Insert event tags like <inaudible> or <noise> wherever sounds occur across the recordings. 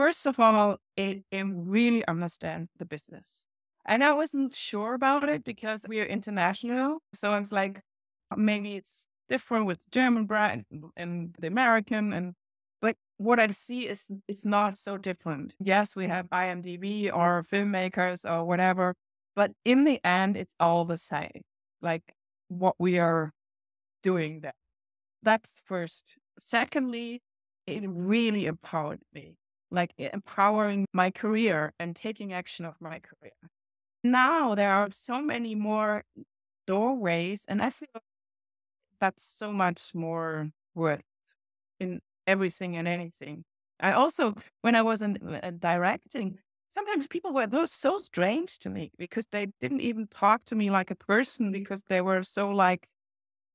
first of all, it, it really understand the business. And I wasn't sure about it because we are international. So I was like, maybe it's different with German brand and the American and but what I see is it's not so different. Yes, we have IMDb or filmmakers or whatever, but in the end, it's all the same. Like what we are doing there. That's first. Secondly, it really empowered me, like empowering my career and taking action of my career. Now there are so many more doorways, and I feel that's so much more worth in everything and anything. I also, when I was in, uh, directing, sometimes people were those so strange to me because they didn't even talk to me like a person because they were so like,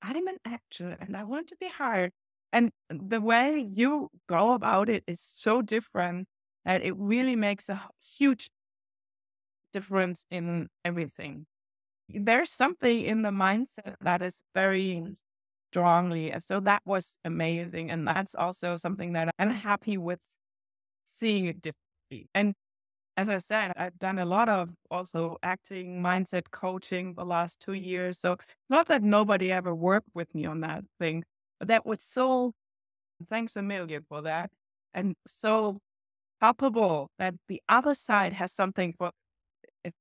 I'm an actor and I want to be hired. And the way you go about it is so different that it really makes a huge difference in everything. There's something in the mindset that is very strongly. So that was amazing. And that's also something that I'm happy with seeing it differently. And as I said, I've done a lot of also acting, mindset coaching the last two years. So not that nobody ever worked with me on that thing, that was so, thanks a million for that. And so palpable that the other side has something for, eh,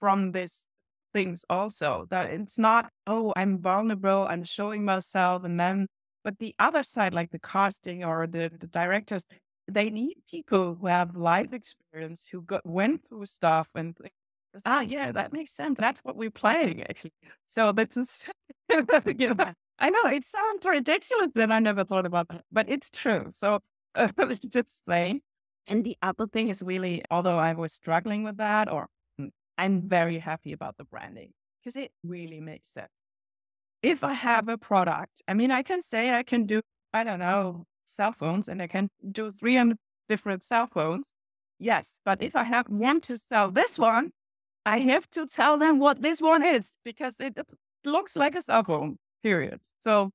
from this things also that it's not, oh, I'm vulnerable, I'm showing myself. And then, but the other side, like the casting or the, the directors, they need people who have life experience, who got, went through stuff and ah, yeah, that makes sense. That's what we're playing actually. So this is, <laughs> I know it sounds ridiculous that I never thought about that, but it's true. So <laughs> uh, just saying. And the other thing is really, although I was struggling with that or I'm very happy about the branding because it really makes sense. If I have a product, I mean, I can say I can do, I don't know, cell phones and I can do 300 different cell phones. Yes. But if I have one to sell this one, I have to tell them what this one is because it looks like a cell phone, period. So,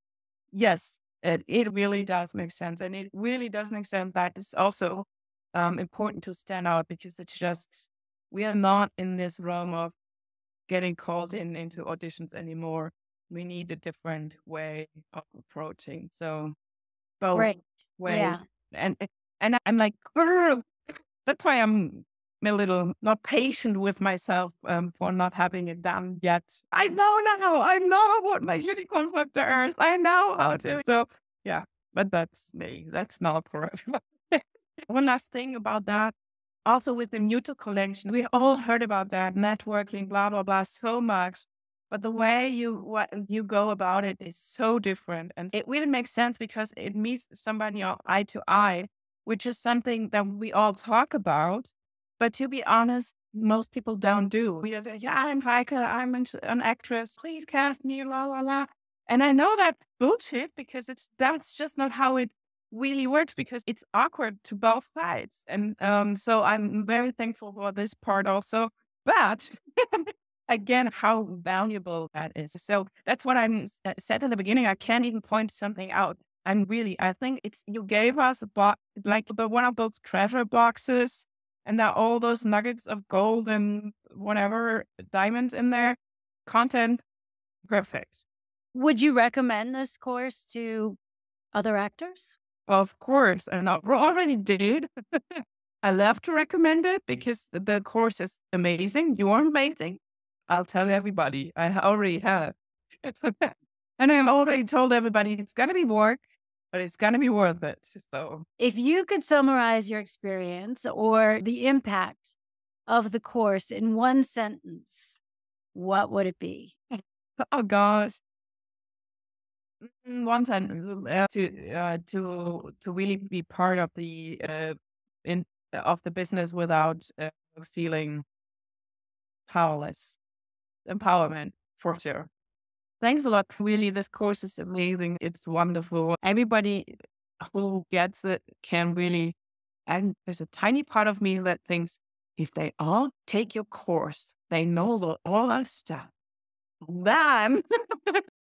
yes, it, it really does make sense. And it really does make sense that it's also um, important to stand out because it's just we are not in this realm of getting called in into auditions anymore. We need a different way of approaching. So both right. ways. Yeah. And and I'm like, that's why I'm a little not patient with myself um, for not having it done yet. I know now. I know what my unicorn factor is. I know how to. So yeah, but that's me. That's not for everyone. <laughs> One last thing about that also with the mutual collection, we all heard about that networking, blah, blah, blah, so much. But the way you what you go about it is so different. And it really makes sense because it meets somebody eye to eye, which is something that we all talk about. But to be honest, most people don't do. Yeah, I'm Heike, I'm an actress, please cast me, la la la. And I know that's bullshit because it's that's just not how it really works because it's awkward to both sides. And um, so I'm very thankful for this part also. But <laughs> again, how valuable that is. So that's what I uh, said in the beginning. I can't even point something out. And really, I think it's you gave us a like the one of those treasure boxes, and are all those nuggets of gold and whatever diamonds in there. Content, perfect. Would you recommend this course to other actors? Of course, and I already did. <laughs> I love to recommend it because the course is amazing. You're amazing. I'll tell everybody. I already have. <laughs> and I've already told everybody it's going to be work, but it's going to be worth it. So, if you could summarize your experience or the impact of the course in one sentence, what would it be? <laughs> oh, gosh. Mm, one sentence uh, to uh, to to really be part of the uh, in of the business without uh, feeling powerless. Empowerment for sure. Thanks a lot. Really, this course is amazing. It's wonderful. Everybody who gets it can really. And there's a tiny part of me that thinks if they all take your course, they know all that stuff. Then <laughs>